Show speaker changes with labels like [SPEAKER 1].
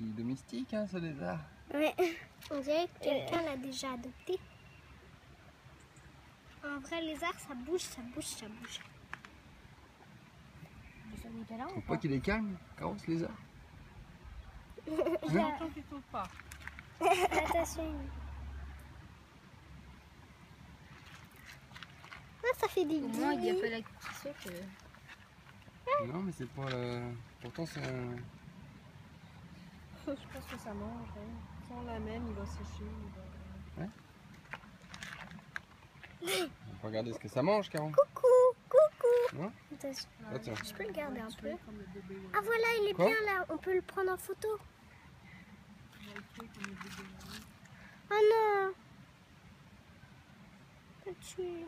[SPEAKER 1] il est domestique, hein, ce lézard.
[SPEAKER 2] Ouais. On dirait que quelqu'un l'a déjà adopté. Un vrai lézard, ça bouge, ça bouge, ça bouge.
[SPEAKER 1] Faut pas qu'il est calme, Caro, ce lézard.
[SPEAKER 3] J'entends qu'il pas.
[SPEAKER 2] Attention. Ah, ça fait des
[SPEAKER 4] Au moins, il y a pas la qui saute. euh.
[SPEAKER 1] Non, mais c'est pas le... Pourtant, c'est un...
[SPEAKER 3] Je pense que ça mange. hein. Si on l'amène, il va sécher. il va-
[SPEAKER 1] On va regarder ce que ça mange, Caro.
[SPEAKER 2] Coucou, coucou.
[SPEAKER 1] Ah, tiens.
[SPEAKER 2] Je peux regarder un peu.
[SPEAKER 3] Le.
[SPEAKER 2] Ah voilà, il est
[SPEAKER 1] Quoi
[SPEAKER 2] bien là. On peut le prendre en photo.
[SPEAKER 3] Le le.
[SPEAKER 2] Oh non. Pas tuer.